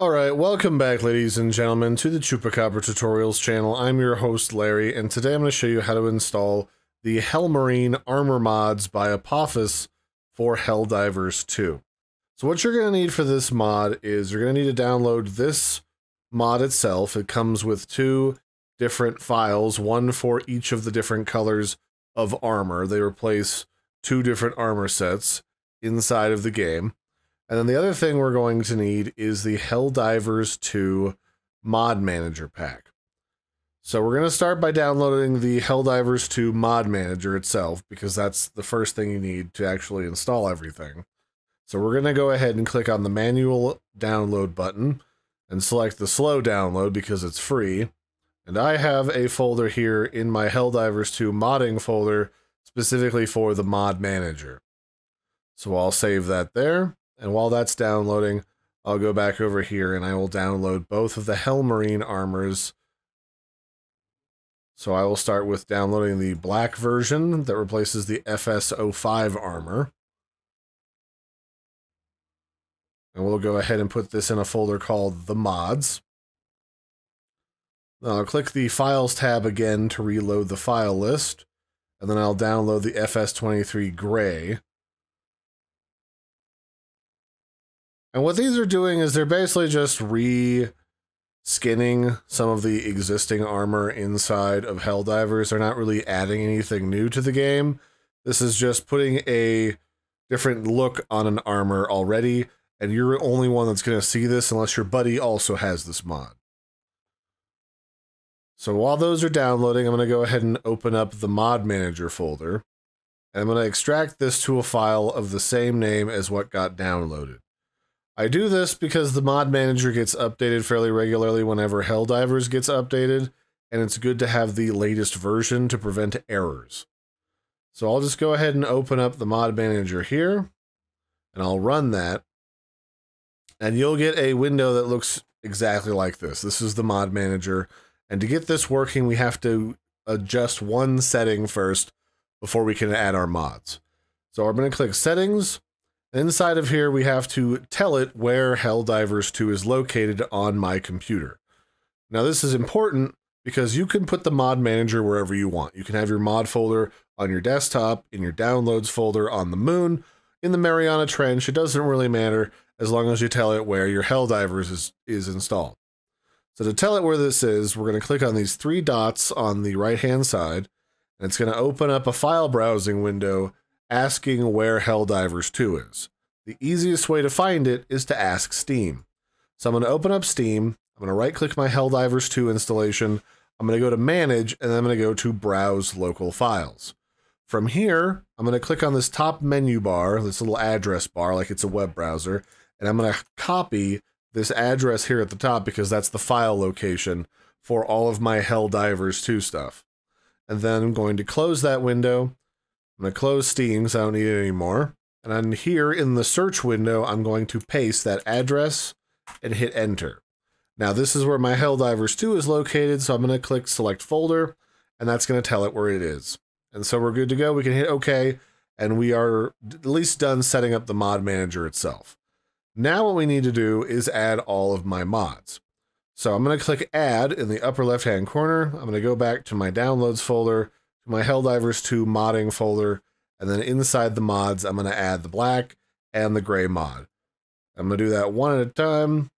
Alright, welcome back ladies and gentlemen to the Chupacabra Tutorials channel. I'm your host Larry, and today I'm going to show you how to install the Hellmarine Armor Mods by Apophis for Helldivers 2. So what you're going to need for this mod is you're going to need to download this mod itself. It comes with two different files, one for each of the different colors of armor. They replace two different armor sets inside of the game. And then the other thing we're going to need is the Helldivers 2 Mod Manager Pack. So we're going to start by downloading the Helldivers 2 Mod Manager itself, because that's the first thing you need to actually install everything. So we're going to go ahead and click on the manual download button and select the slow download because it's free. And I have a folder here in my Helldivers 2 modding folder specifically for the mod manager. So I'll save that there. And while that's downloading, I'll go back over here and I will download both of the Hellmarine armors. So I will start with downloading the black version that replaces the FS05 armor. And we'll go ahead and put this in a folder called the mods. Then I'll click the Files tab again to reload the file list, and then I'll download the FS23 Gray. And what these are doing is they're basically just re skinning some of the existing armor inside of Helldivers. They're not really adding anything new to the game. This is just putting a different look on an armor already, and you're the only one that's going to see this unless your buddy also has this mod. So while those are downloading, I'm going to go ahead and open up the mod manager folder. And I'm going to extract this to a file of the same name as what got downloaded. I do this because the mod manager gets updated fairly regularly whenever Helldivers gets updated, and it's good to have the latest version to prevent errors. So I'll just go ahead and open up the mod manager here, and I'll run that. And you'll get a window that looks exactly like this. This is the mod manager. And to get this working, we have to adjust one setting first before we can add our mods. So I'm going to click Settings, Inside of here, we have to tell it where Helldivers 2 is located on my computer. Now, this is important because you can put the mod manager wherever you want. You can have your mod folder on your desktop, in your downloads folder on the moon, in the Mariana Trench. It doesn't really matter as long as you tell it where your Helldivers is, is installed. So to tell it where this is, we're going to click on these three dots on the right-hand side, and it's going to open up a file browsing window asking where Helldivers 2 is. The easiest way to find it is to ask Steam. So I'm going to open up Steam. I'm going to right click my Helldivers 2 installation. I'm going to go to Manage, and then I'm going to go to Browse Local Files. From here, I'm going to click on this top menu bar, this little address bar, like it's a web browser, and I'm going to copy this address here at the top because that's the file location for all of my Helldivers 2 stuff. And then I'm going to close that window, I'm going to close Steam so I don't need it anymore. And then here in the search window, I'm going to paste that address and hit enter. Now this is where my Helldivers 2 is located, so I'm going to click select folder, and that's going to tell it where it is. And so we're good to go. We can hit OK, and we are at least done setting up the mod manager itself. Now what we need to do is add all of my mods. So I'm going to click add in the upper left hand corner. I'm going to go back to my downloads folder my Helldivers 2 modding folder. And then inside the mods, I'm going to add the black and the gray mod. I'm going to do that one at a time.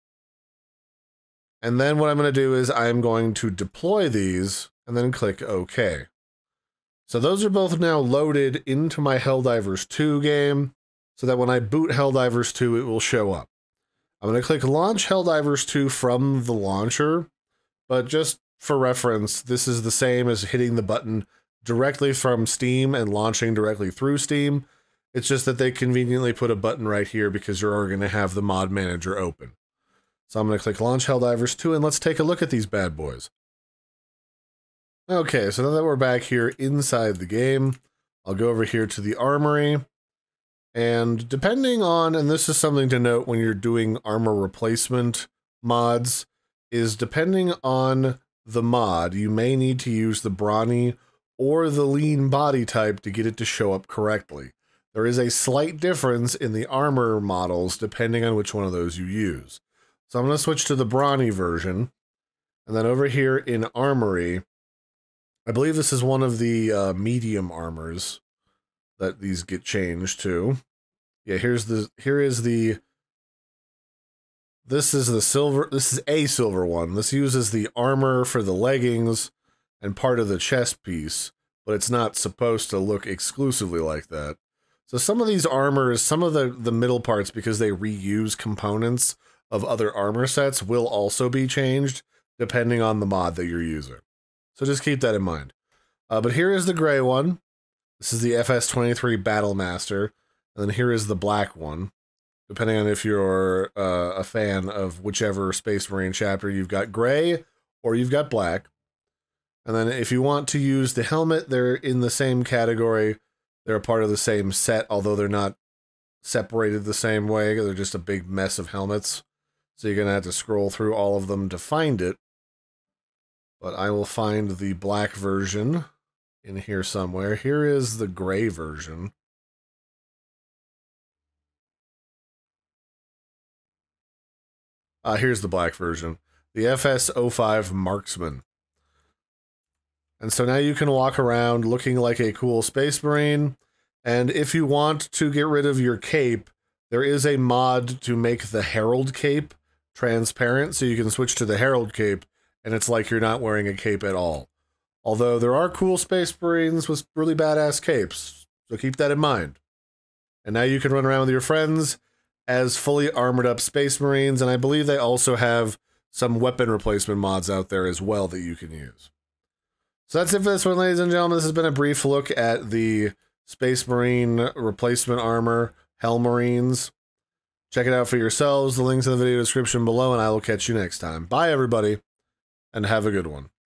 And then what I'm going to do is I'm going to deploy these and then click OK. So those are both now loaded into my Helldivers 2 game so that when I boot Helldivers 2, it will show up. I'm going to click Launch Helldivers 2 from the launcher, but just for reference, this is the same as hitting the button directly from Steam and launching directly through Steam. It's just that they conveniently put a button right here because you're going to have the mod manager open. So I'm going to click Launch Helldivers 2 and let's take a look at these bad boys. Okay, so now that we're back here inside the game, I'll go over here to the armory. And depending on, and this is something to note when you're doing armor replacement mods, is depending on the mod, you may need to use the brawny or the lean body type to get it to show up correctly. There is a slight difference in the armor models depending on which one of those you use. So I'm going to switch to the brawny version. And then over here in armory, I believe this is one of the uh, medium armors that these get changed to. Yeah, here's the here is the this is the silver this is a silver one. This uses the armor for the leggings and part of the chest piece, but it's not supposed to look exclusively like that. So some of these armors, some of the the middle parts because they reuse components of other armor sets will also be changed depending on the mod that you're using. So just keep that in mind. Uh, but here is the gray one. This is the FS23 Battle Master. And then here is the black one. Depending on if you're uh, a fan of whichever Space Marine chapter, you've got gray or you've got black. And then if you want to use the helmet, they're in the same category. They're a part of the same set, although they're not separated the same way. They're just a big mess of helmets. So you're going to have to scroll through all of them to find it. But I will find the black version in here somewhere. Here is the gray version. Uh, here's the black version. The FS05 Marksman. And so now you can walk around looking like a cool Space Marine. And if you want to get rid of your cape, there is a mod to make the Herald cape transparent. So you can switch to the Herald cape, and it's like you're not wearing a cape at all. Although there are cool Space Marines with really badass capes. So keep that in mind. And now you can run around with your friends as fully armored up Space Marines, and I believe they also have some weapon replacement mods out there as well that you can use. So that's it for this one, ladies and gentlemen. This has been a brief look at the Space Marine replacement armor, Hell Marines. Check it out for yourselves. The link's in the video description below, and I will catch you next time. Bye, everybody, and have a good one.